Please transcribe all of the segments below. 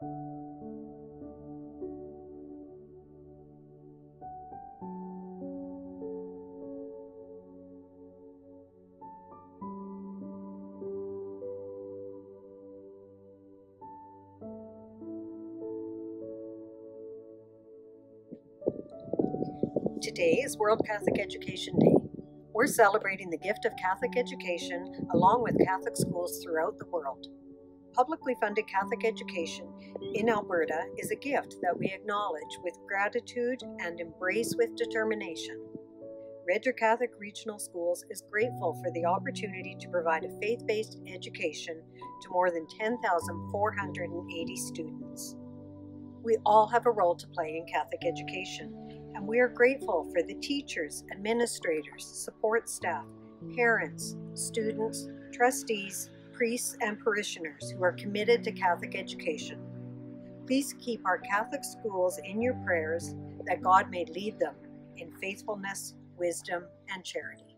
Today is World Catholic Education Day. We're celebrating the gift of Catholic education along with Catholic schools throughout the world. Publicly funded Catholic education in Alberta is a gift that we acknowledge with gratitude and embrace with determination. Red Catholic Regional Schools is grateful for the opportunity to provide a faith based education to more than 10,480 students. We all have a role to play in Catholic education, and we are grateful for the teachers, administrators, support staff, parents, students, trustees, priests, and parishioners who are committed to Catholic education. Please keep our Catholic schools in your prayers that God may lead them in faithfulness, wisdom, and charity.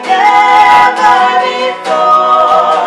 Never before.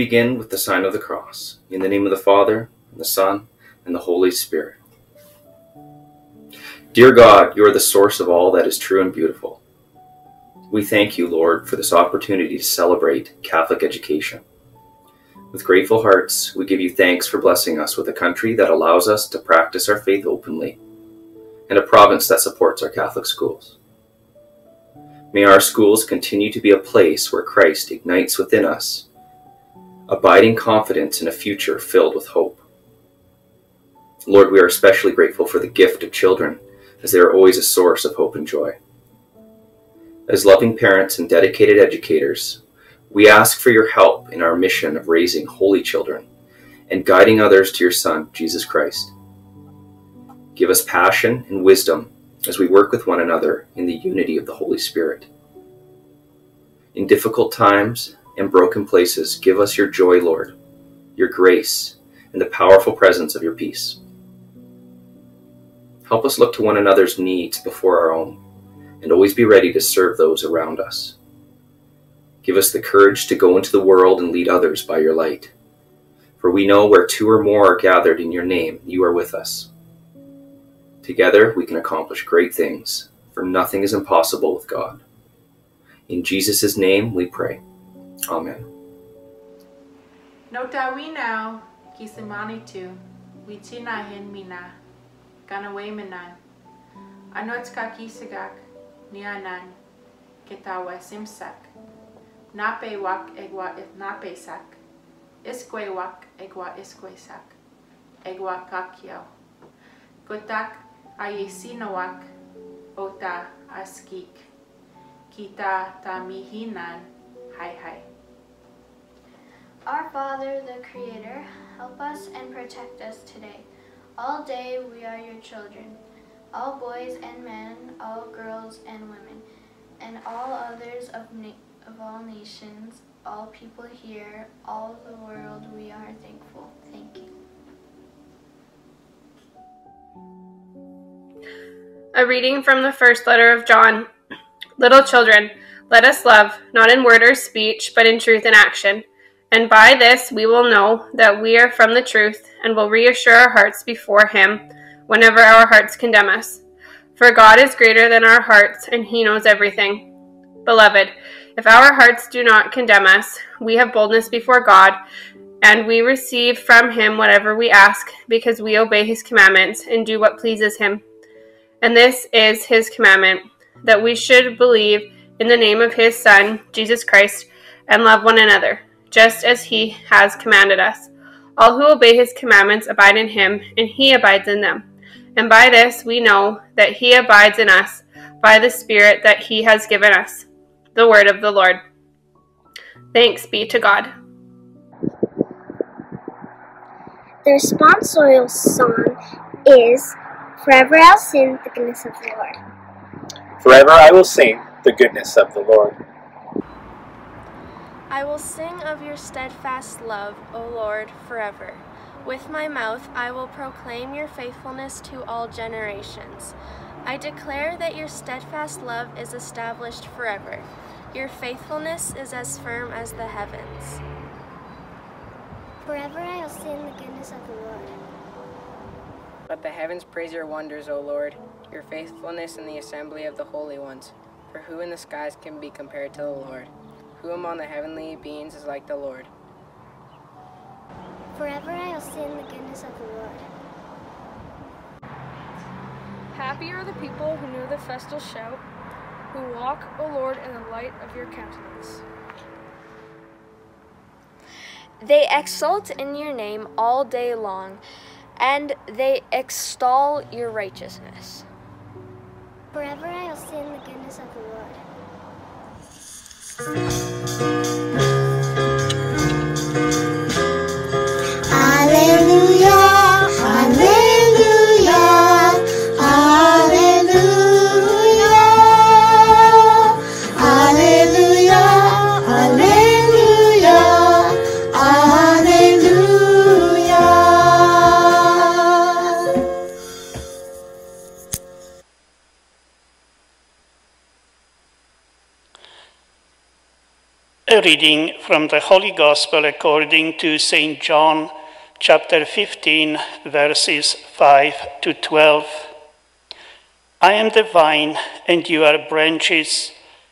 Begin with the sign of the cross. In the name of the Father, and the Son, and the Holy Spirit. Dear God, you are the source of all that is true and beautiful. We thank you, Lord, for this opportunity to celebrate Catholic education. With grateful hearts, we give you thanks for blessing us with a country that allows us to practice our faith openly and a province that supports our Catholic schools. May our schools continue to be a place where Christ ignites within us abiding confidence in a future filled with hope. Lord, we are especially grateful for the gift of children, as they are always a source of hope and joy. As loving parents and dedicated educators, we ask for your help in our mission of raising holy children and guiding others to your Son, Jesus Christ. Give us passion and wisdom as we work with one another in the unity of the Holy Spirit. In difficult times and broken places, give us your joy, Lord, your grace, and the powerful presence of your peace. Help us look to one another's needs before our own, and always be ready to serve those around us. Give us the courage to go into the world and lead others by your light. For we know where two or more are gathered in your name, you are with us. Together we can accomplish great things, for nothing is impossible with God. In Jesus' name we pray. Amen. Nota we now, kisimani tu, witina hin mina, ganaway minan. Anotska kisagak, nianan, kitawa simsak. Nape wak egwa nape sak. Iskwe wak egwa iskwe sak. Egwa kakyo. Gotak ayesinawak ota askik. Kita tamihinan hai hai. Our Father, the Creator, help us and protect us today. All day we are your children, all boys and men, all girls and women, and all others of, of all nations, all people here, all the world, we are thankful. Thank you. A reading from the first letter of John. Little children, let us love, not in word or speech, but in truth and action. And by this we will know that we are from the truth, and will reassure our hearts before Him whenever our hearts condemn us. For God is greater than our hearts, and He knows everything. Beloved, if our hearts do not condemn us, we have boldness before God, and we receive from Him whatever we ask, because we obey His commandments and do what pleases Him. And this is His commandment that we should believe in the name of His Son, Jesus Christ, and love one another, just as He has commanded us. All who obey His commandments abide in Him, and He abides in them. And by this we know that He abides in us, by the Spirit that He has given us. The word of the Lord. Thanks be to God. The responsorial song is Forever I'll Sing the Goodness of the Lord. Forever I will sing the goodness of the Lord. I will sing of your steadfast love, O Lord, forever. With my mouth I will proclaim your faithfulness to all generations. I declare that your steadfast love is established forever. Your faithfulness is as firm as the heavens. Forever I'll sing the goodness of the Lord. Let the heavens praise your wonders, O Lord, your faithfulness in the assembly of the holy ones. For who in the skies can be compared to the Lord? Who among the heavenly beings is like the Lord? Forever I'll sing the goodness of the Lord. Happy are the people who know the festal shout, who walk, O Lord, in the light of your countenance. They exult in your name all day long, and they extol your righteousness. Forever I'll sing the goodness of the Lord. Alleluia, reading from the Holy Gospel according to St. John, chapter 15, verses 5 to 12. I am the vine, and you are branches.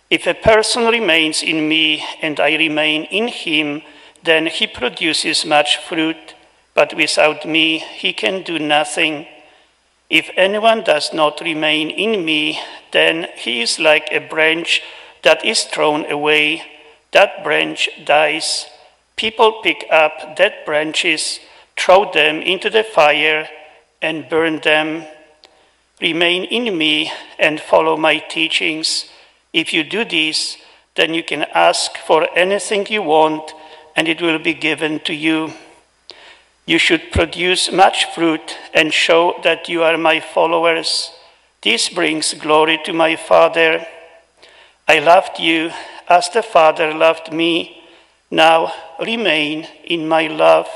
If a person remains in me, and I remain in him, then he produces much fruit, but without me he can do nothing. If anyone does not remain in me, then he is like a branch that is thrown away. That branch dies. People pick up dead branches, throw them into the fire, and burn them. Remain in me and follow my teachings. If you do this, then you can ask for anything you want, and it will be given to you. You should produce much fruit and show that you are my followers. This brings glory to my Father. I loved you as the Father loved me. Now remain in my love.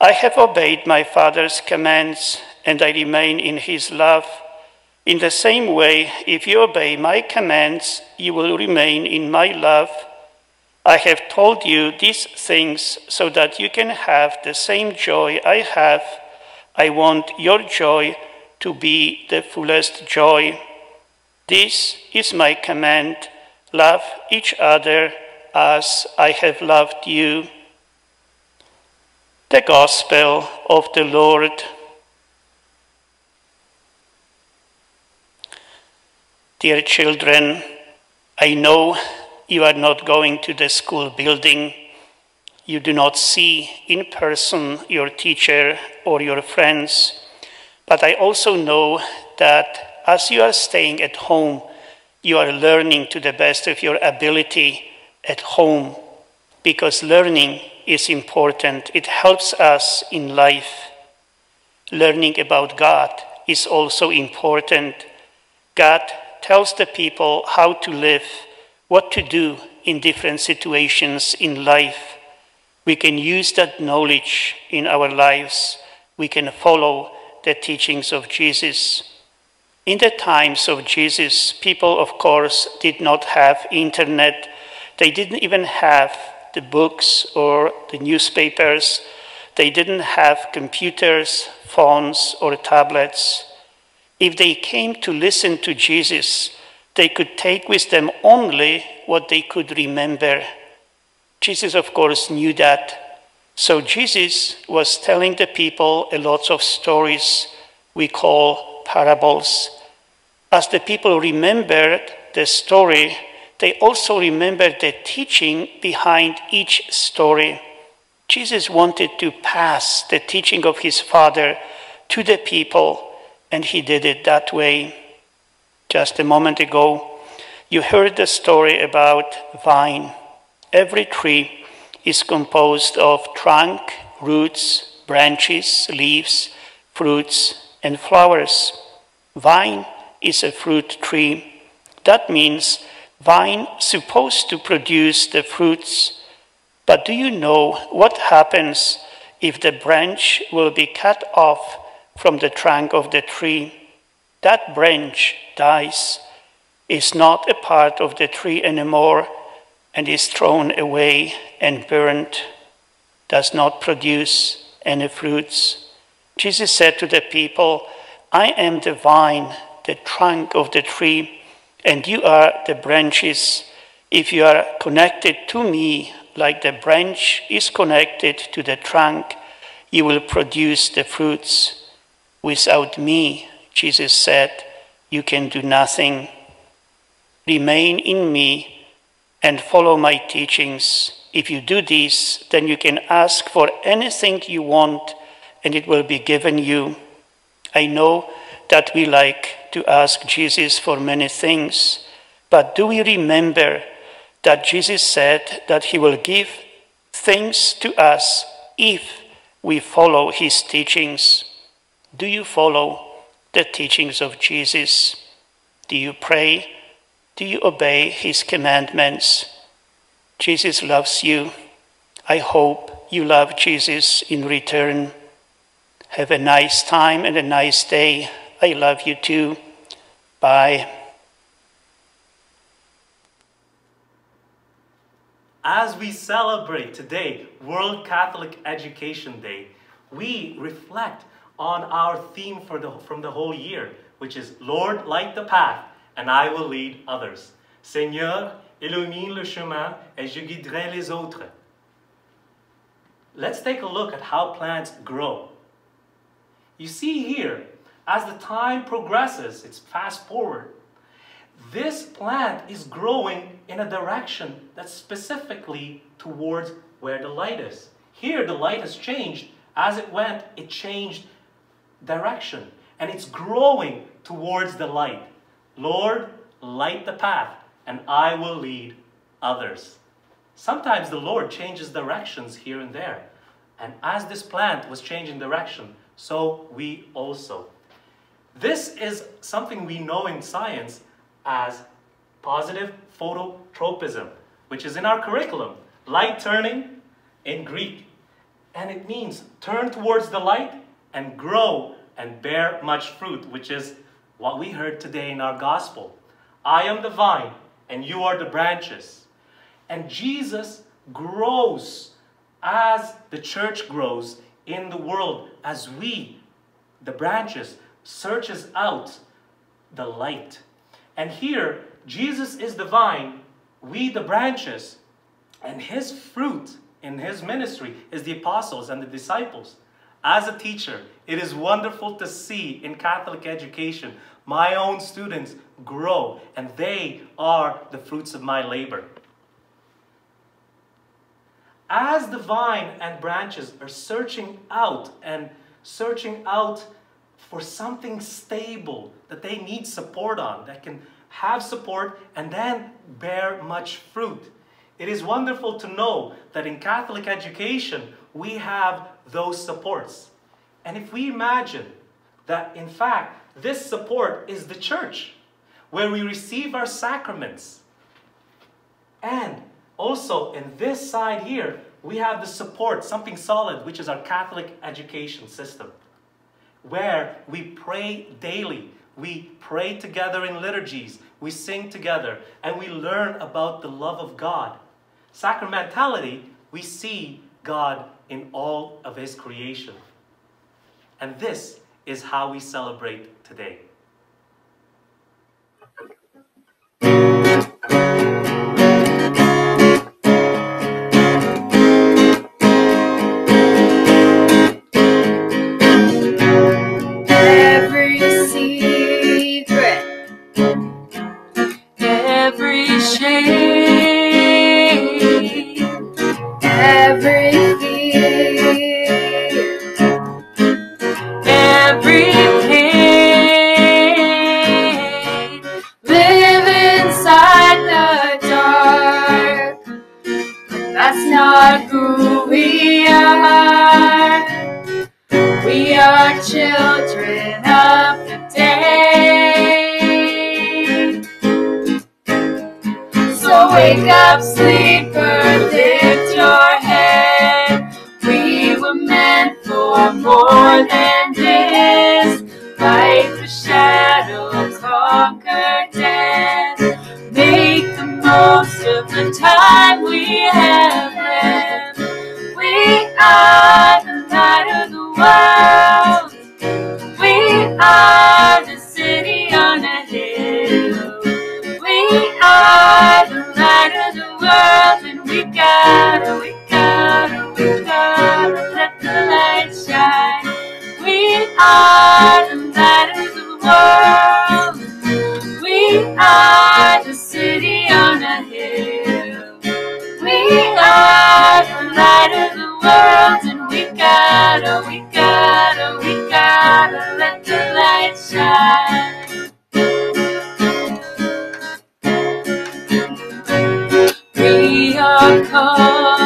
I have obeyed my Father's commands, and I remain in his love. In the same way, if you obey my commands, you will remain in my love. I have told you these things so that you can have the same joy I have. I want your joy to be the fullest joy. This is my command love each other as I have loved you. The Gospel of the Lord. Dear children, I know you are not going to the school building. You do not see in person your teacher or your friends. But I also know that as you are staying at home, you are learning to the best of your ability at home because learning is important. It helps us in life. Learning about God is also important. God tells the people how to live what to do in different situations in life. We can use that knowledge in our lives. We can follow the teachings of Jesus. In the times of Jesus, people, of course, did not have internet. They didn't even have the books or the newspapers. They didn't have computers, phones, or tablets. If they came to listen to Jesus, they could take with them only what they could remember. Jesus, of course, knew that. So Jesus was telling the people a lot of stories we call parables. As the people remembered the story, they also remembered the teaching behind each story. Jesus wanted to pass the teaching of his Father to the people, and he did it that way. Just a moment ago, you heard the story about vine. Every tree is composed of trunk, roots, branches, leaves, fruits, and flowers. Vine is a fruit tree. That means vine supposed to produce the fruits. But do you know what happens if the branch will be cut off from the trunk of the tree? that branch dies, is not a part of the tree anymore, and is thrown away and burned, does not produce any fruits. Jesus said to the people, I am the vine, the trunk of the tree, and you are the branches. If you are connected to me, like the branch is connected to the trunk, you will produce the fruits. Without me, Jesus said, You can do nothing. Remain in me and follow my teachings. If you do this, then you can ask for anything you want and it will be given you. I know that we like to ask Jesus for many things, but do we remember that Jesus said that he will give things to us if we follow his teachings? Do you follow the teachings of Jesus? Do you pray? Do you obey his commandments? Jesus loves you. I hope you love Jesus in return. Have a nice time and a nice day. I love you too. Bye. As we celebrate today World Catholic Education Day, we reflect on our theme for the, from the whole year, which is Lord, light the path, and I will lead others. Seigneur, illumine le chemin, et je guiderai les autres. Let's take a look at how plants grow. You see here, as the time progresses, it's fast forward, this plant is growing in a direction that's specifically towards where the light is. Here, the light has changed. As it went, it changed direction. And it's growing towards the light. Lord, light the path, and I will lead others. Sometimes the Lord changes directions here and there. And as this plant was changing direction, so we also. This is something we know in science as positive phototropism, which is in our curriculum. Light turning in Greek. And it means turn towards the light and grow and bear much fruit, which is what we heard today in our gospel. I am the vine, and you are the branches. And Jesus grows as the church grows in the world, as we, the branches, searches out the light. And here, Jesus is the vine, we the branches, and his fruit in his ministry is the apostles and the disciples. As a teacher, it is wonderful to see in Catholic education my own students grow, and they are the fruits of my labor. As the vine and branches are searching out and searching out for something stable that they need support on, that can have support and then bear much fruit. It is wonderful to know that in Catholic education, we have those supports. And if we imagine that, in fact, this support is the church, where we receive our sacraments, and also in this side here, we have the support, something solid, which is our Catholic education system, where we pray daily. We pray together in liturgies, we sing together, and we learn about the love of God. Sacramentality, we see God in all of His creation. And this is how we celebrate today. Are the light of the world. We are the city on a hill. We are the light of the world, and we gotta, we gotta, we gotta let the light shine. We are called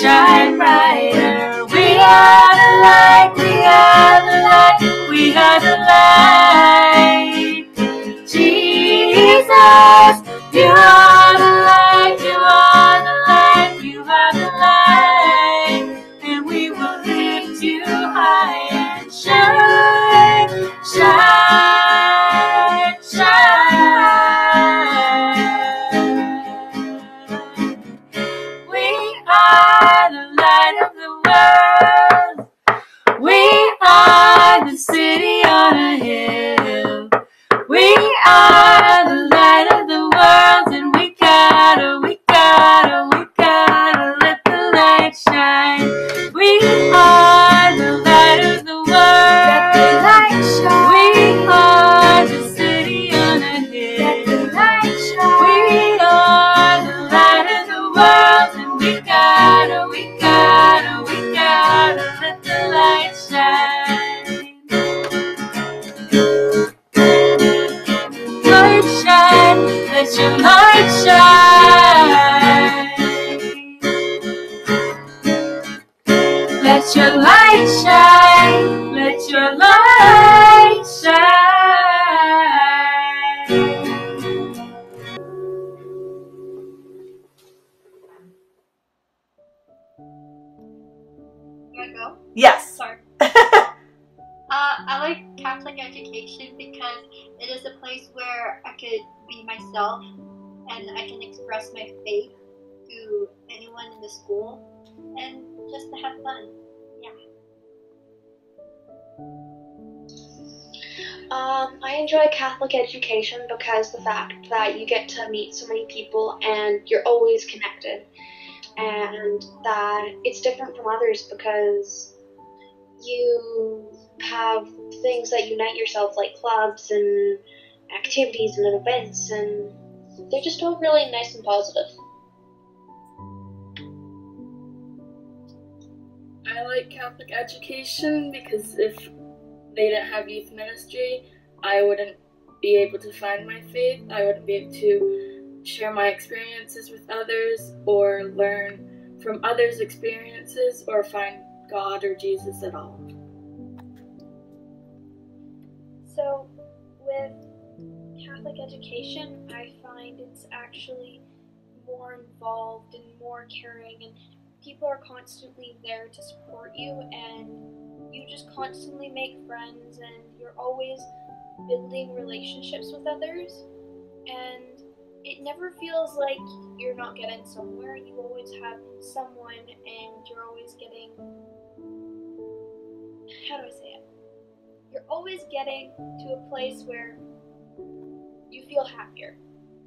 shine brighter. We are the light, we are the light, we are the light. Jesus, you are. My faith to anyone in the school and just to have fun. Yeah. Um, I enjoy Catholic education because the fact that you get to meet so many people and you're always connected, and that it's different from others because you have things that unite yourself, like clubs and activities and events, and they're just all really nice and positive. I like Catholic education because if they didn't have youth ministry, I wouldn't be able to find my faith. I wouldn't be able to share my experiences with others or learn from others' experiences or find God or Jesus at all. Catholic education, I find it's actually more involved and more caring, and people are constantly there to support you, and you just constantly make friends, and you're always building relationships with others, and it never feels like you're not getting somewhere. You always have someone, and you're always getting. How do I say it? You're always getting to a place where you feel happier.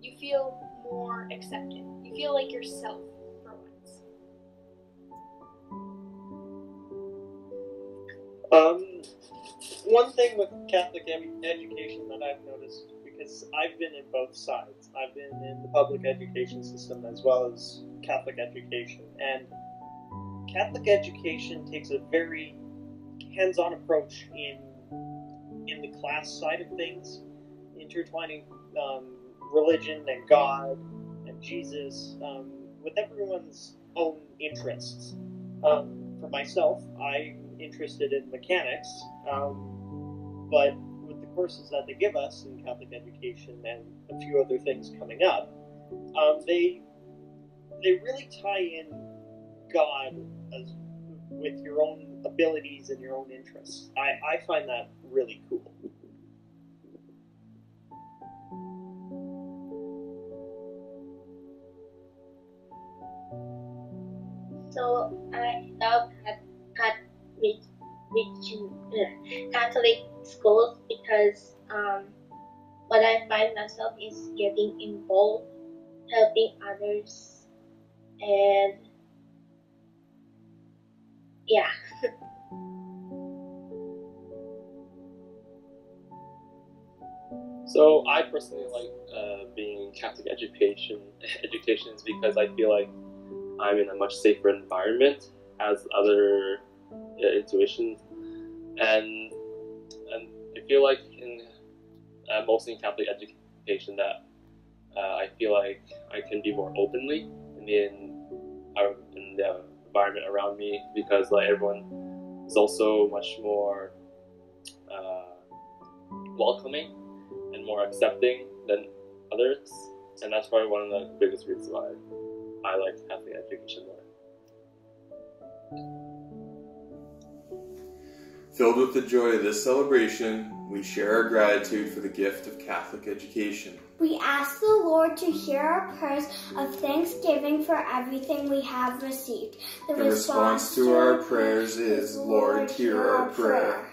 You feel more accepted. You feel like yourself for once. Um, one thing with Catholic education that I've noticed, because I've been in both sides, I've been in the public education system as well as Catholic education, and Catholic education takes a very hands-on approach in in the class side of things, intertwining um, religion and God and Jesus um, with everyone's own interests. Um, for myself, I'm interested in mechanics, um, but with the courses that they give us in Catholic education and a few other things coming up, um, they they really tie in God as with your own abilities and your own interests. I, I find that really cool. So I love Cat- Catholic, Catholic schools because um, what I find myself is getting involved, helping others, and yeah. So I personally like uh, being in Catholic education education is because I feel like I'm in a much safer environment as other uh, intuitions, and and I feel like in uh, mostly in Catholic education that uh, I feel like I can be more openly in the our, in the environment around me because like everyone is also much more uh, welcoming and more accepting than others, and that's probably one of the biggest reasons why I like Catholic education more. Filled with the joy of this celebration, we share our gratitude for the gift of Catholic education. We ask the Lord to hear our prayers of thanksgiving for everything we have received. The, the response, response to our prayers is, Lord, hear our prayer.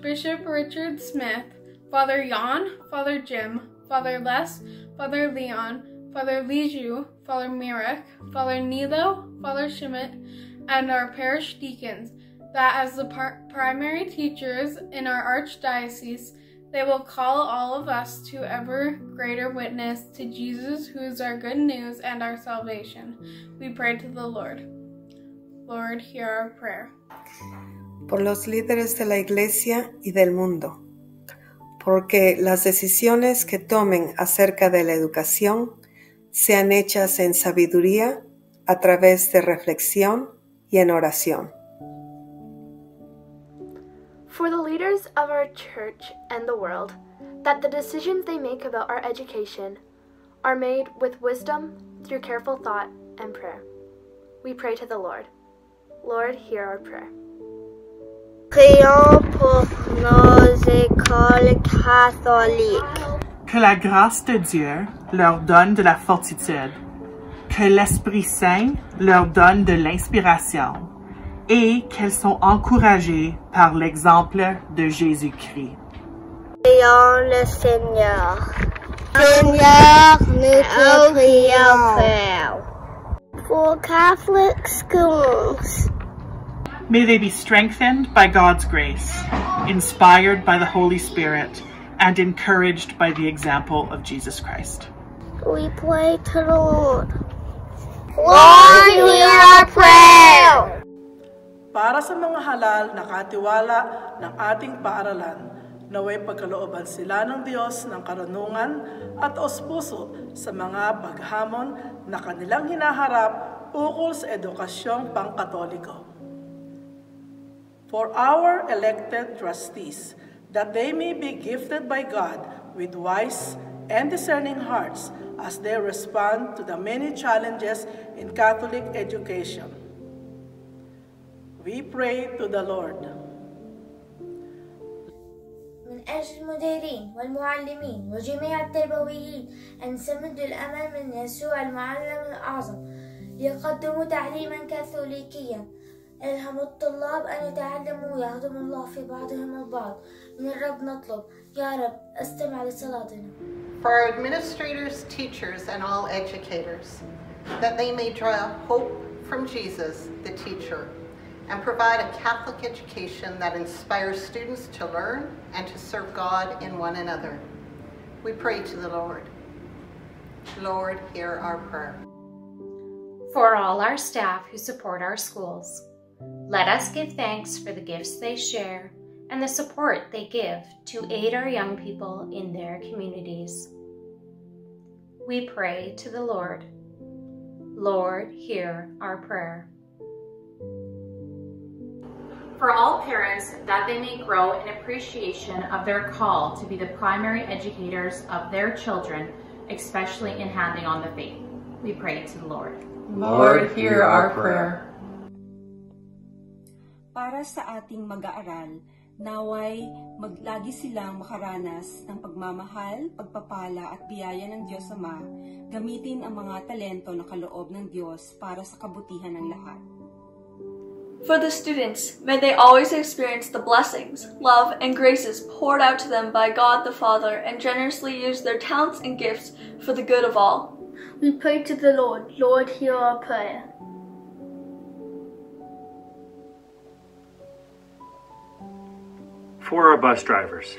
Bishop Richard Smith, Father Jan, Father Jim, Father Les, Father Leon, Father Liju, Father Mirek, Father Nilo, Father Schmidt, and our parish deacons, that as the par- primary teachers in our archdiocese, they will call all of us to ever greater witness to Jesus, who is our good news and our salvation. We pray to the Lord. Lord, hear our prayer. Por los líderes de la Iglesia y del mundo, porque las decisiones que tomen acerca de la educación sean hechas en sabiduría, a través de reflexión y en oración. For the leaders of our church and the world, that the decisions they make about our education are made with wisdom through careful thought and prayer. We pray to the Lord. Lord, hear our prayer. Prions pour nos écoles catholiques. Que la grâce de Dieu leur donne de la fortitude. Que l'Esprit Saint leur donne de l'inspiration et qu'elles sont encouragées par l'exemple de Jésus-Christ. Prions le Seigneur. Seigneur, nous te prions. For Catholic schools. May they be strengthened by God's grace, inspired by the Holy Spirit, and encouraged by the example of Jesus Christ. We pray to the Lord. Lord, hear our prayer. para sa mga halal na katiwala ng ating paaralan, naway pagkalooban sila ng Diyos ng karunungan at ospuso sa mga paghamon na kanilang hinaharap ukol sa edukasyong pangkatoliko. For our elected trustees, that they may be gifted by God with wise and discerning hearts as they respond to the many challenges in Catholic education. We pray to the Lord. من أجل المديرين والمعلمين وجميع التربويين أن سمدوا الأمل من يسوع المعلم الأعظم ليقدموا تعليما كاثوليكيا ألهم الطلاب أن يتعلموا ويخدموا الله في بعضهم البعض من الرب نطلب يا رب استمع لصلاتنا For our administrators, teachers, and all educators, that they may draw hope from Jesus, the teacher, and provide a Catholic education that inspires students to learn and to serve God in one another. We pray to the Lord. Lord, hear our prayer. For all our staff who support our schools, let us give thanks for the gifts they share and the support they give to aid our young people in their communities. We pray to the Lord. Lord, hear our prayer for all parents that they may grow in appreciation of their call to be the primary educators of their children, especially in handing on the faith. We pray to the Lord. Lord, hear our prayer. Para sa ating mag-aaral, naway maglagi silang makaranas ng pagmamahal, pagpapala at biyaya ng Diyos Ama, gamitin ang mga talento na kaloob ng Diyos para sa kabutihan ng lahat. For the students, may they always experience the blessings, love, and graces poured out to them by God the Father and generously use their talents and gifts for the good of all. We pray to the Lord. Lord, hear our prayer. For our bus drivers,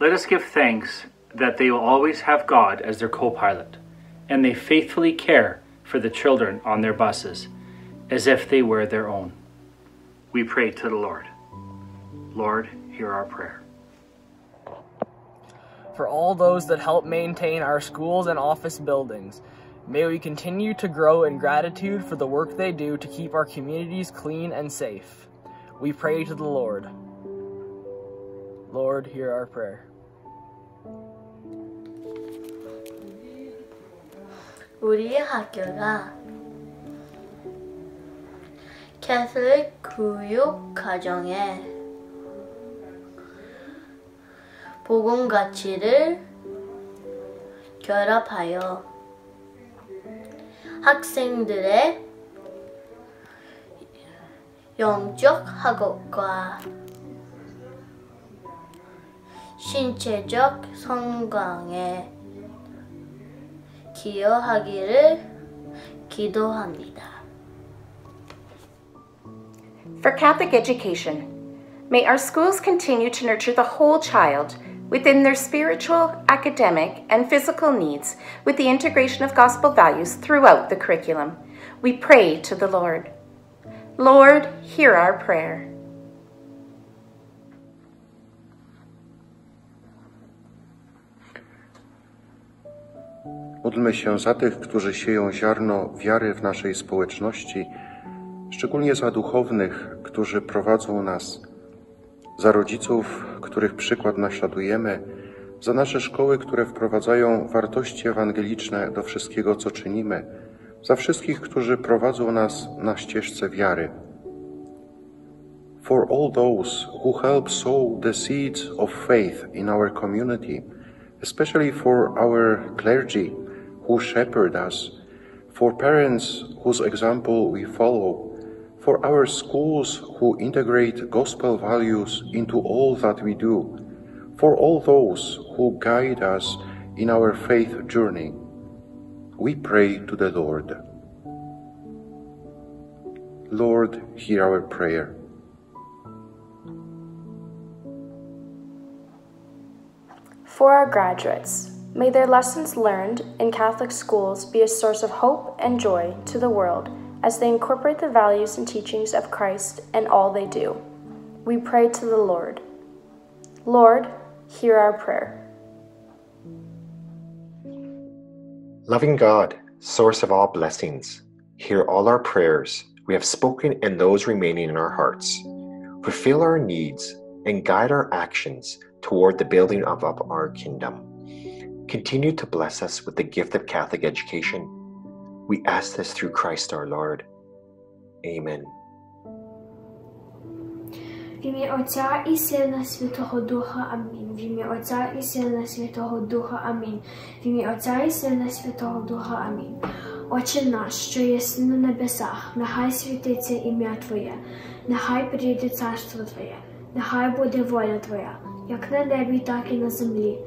let us give thanks that they will always have God as their co pilot, and they faithfully care for the children on their buses as if they were their own we pray to the Lord. Lord, hear our prayer. For all those that help maintain our schools and office buildings, may we continue to grow in gratitude for the work they do to keep our communities clean and safe. We pray to the Lord. Lord, hear our prayer. 우리 학교가 캐슬릭 교육 과정에 복음 가치를 결합하여 학생들의 영적 학업과 신체적 성광에 기여하기를 기도합니다. For Catholic education, may our schools continue to nurture the whole child within their spiritual, academic, and physical needs with the integration of gospel values throughout the curriculum. We pray to the Lord. Lord, hear our prayer. Módlmy się za tych, którzy sieją ziarno wiary w naszej społeczności, szczególnie za duchownych, którzy prowadzą nas, za rodziców, których przykład naśladujemy, za nasze szkoły, które wprowadzają wartości ewangeliczne do wszystkiego, co czynimy, za wszystkich, którzy prowadzą nas na ścieżce wiary. For all those who help sow the seeds of faith in our community, especially for our clergy who shepherd us, for parents whose example we follow, for our schools who integrate gospel values into all that we do, for all those who guide us in our faith journey. We pray to the Lord. Lord, hear our prayer. For our graduates, may their lessons learned in Catholic schools be a source of hope and joy to the world as they incorporate the values and teachings of Christ in all they do. We pray to the Lord. Lord, hear our prayer. Loving God, source of all blessings, hear all our prayers we have spoken and those remaining in our hearts. Fulfill our needs and guide our actions toward the building of, of our kingdom. Continue to bless us with the gift of Catholic education. We ask this through Christ our Lord. Amen. В ім'я Отця і Сина Святого Духа Амінь. В ім'я Отця і Сина Святого Духа Амінь. В ім'я Отця і Сина Святого Духа Амінь. Отче наш, що єси на небесах, нехай світиться ім'я Твоє, нехай прийде царство Твоє, нехай буде воля Твоя, як на небі, так і на землі.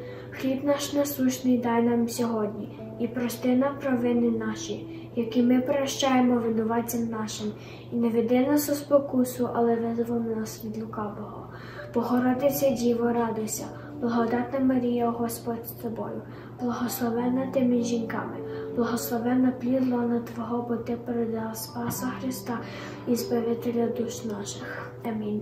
Хліб наш насущний дай нам сьогодні, і прости нам провини наші, які ми прощаємо винуватцям нашим, і не веди нас у спокусу, але визволи нас від лукавого. Богородиця Діво, радуйся, благодатна Марія, Господь з тобою, благословена ти між жінками, благословена плід лона Твого, бо ти передала Спаса Христа і Збавителя душ наших. Амінь.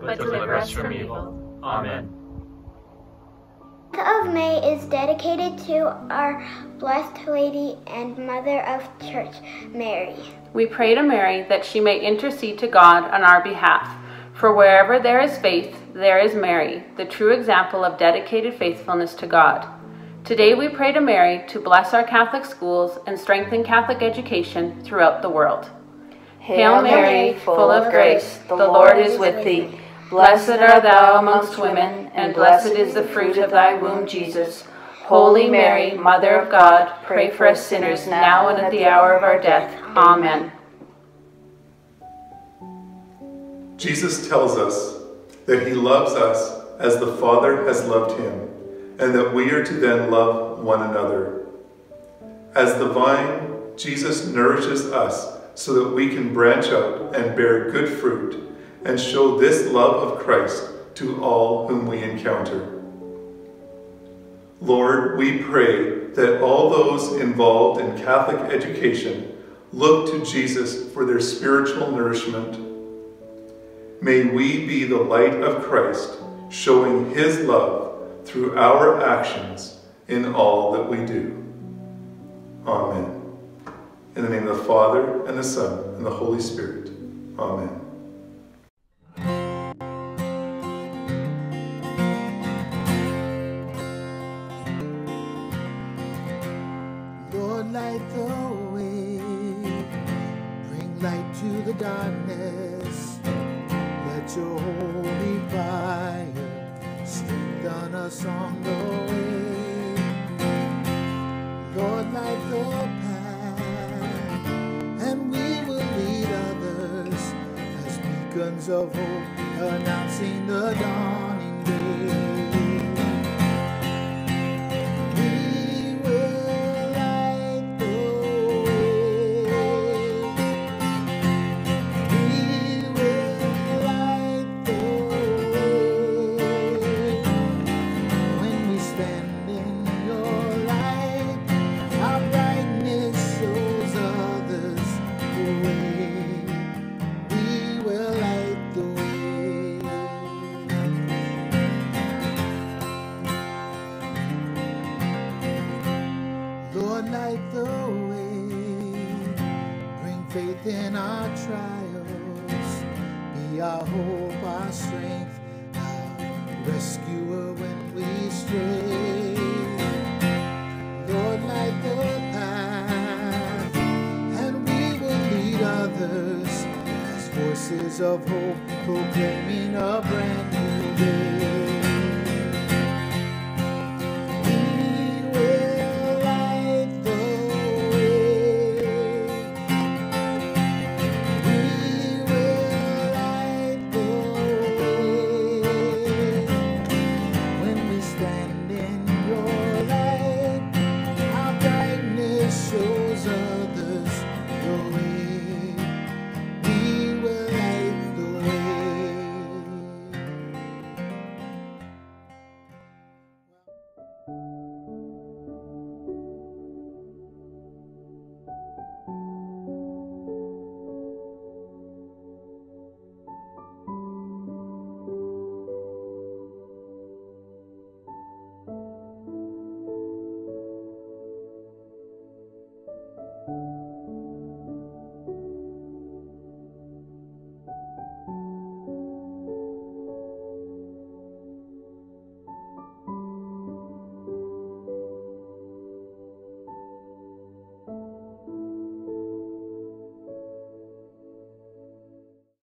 but deliver us from evil. Amen. The of May is dedicated to our Blessed Lady and Mother of Church, Mary. We pray to Mary that she may intercede to God on our behalf. For wherever there is faith, there is Mary, the true example of dedicated faithfulness to God. Today we pray to Mary to bless our Catholic schools and strengthen Catholic education throughout the world. Hail Mary, full of grace, the Lord is with thee. Blessed art thou amongst women, and blessed is the fruit of thy womb, Jesus. Holy Mary, Mother of God, pray for us sinners now and at the hour of our death. Amen. Jesus tells us that he loves us as the Father has loved him, and that we are to then love one another. As the vine, Jesus nourishes us so that we can branch out and bear good fruit and show this love of Christ to all whom we encounter. Lord, we pray that all those involved in Catholic education look to Jesus for their spiritual nourishment. May we be the light of Christ, showing his love through our actions in all that we do. Amen. In the name of the Father, and the Son, and the Holy Spirit. Amen. Let your holy fire strengthen us on the way. Lord, light the path, and we will lead others as beacons of hope, announcing the dawning day. Voices of hope, proclaiming a brand new day.